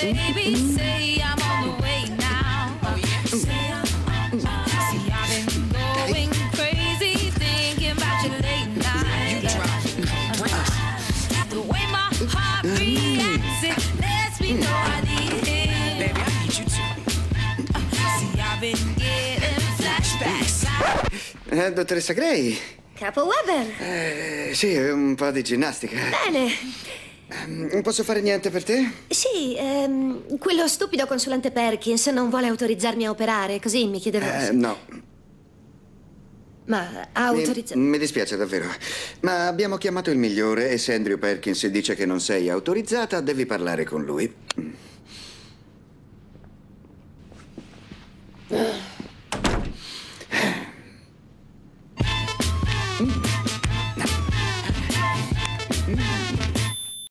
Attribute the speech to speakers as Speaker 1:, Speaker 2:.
Speaker 1: baby, say I'm on the way now. Say I'm- See, I've been going crazy, thinking about you late night. The way my heart reacts, it lets me know I need him.
Speaker 2: Baby, I need you to.
Speaker 1: See, I've been getting flashbacks.
Speaker 3: Eh, dottoressa Gray?
Speaker 4: Capo Weber,
Speaker 3: Eh, sì, un po' di ginnastica.
Speaker 4: bene.
Speaker 3: Ehm, non posso fare niente per te?
Speaker 4: Sì, ehm, quello stupido consulente Perkins non vuole autorizzarmi a operare, così mi chiedeva...
Speaker 3: Eh, no.
Speaker 4: Ma ha autorizzato...
Speaker 3: Mi, mi, dispiace davvero, ma abbiamo chiamato il migliore e se Andrew Perkins dice che non sei autorizzata, devi parlare con lui. Mm.